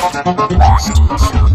Justice